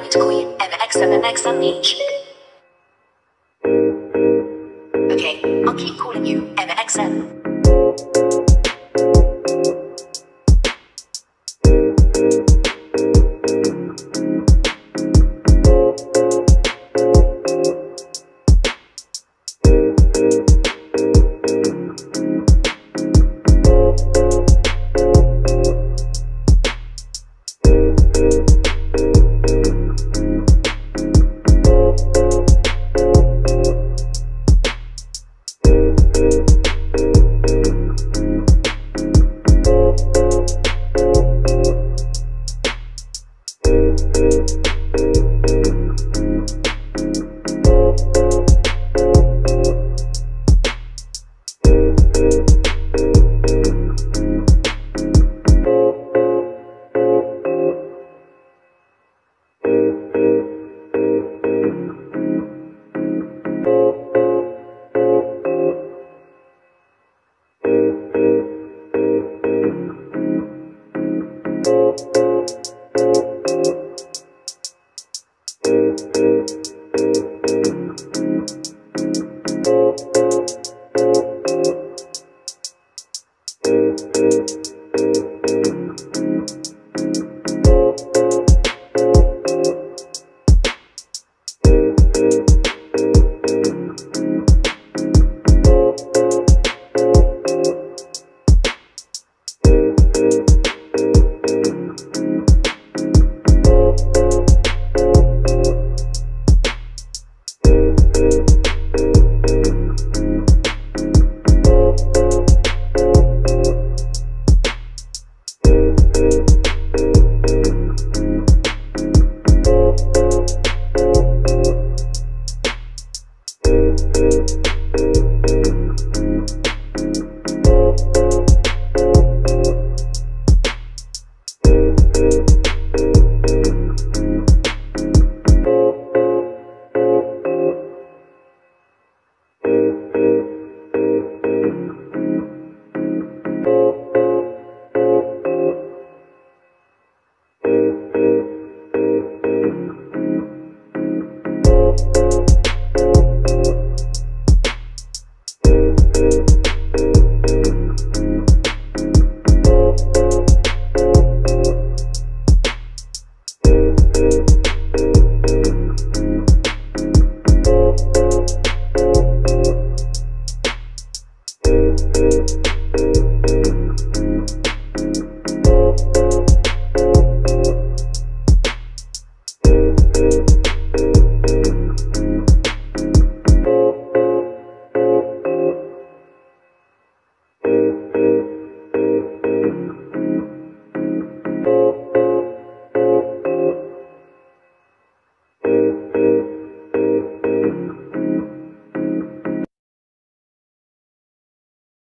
Planet Queen, MXMMXMH. Okay, I'll keep calling you MXM. Música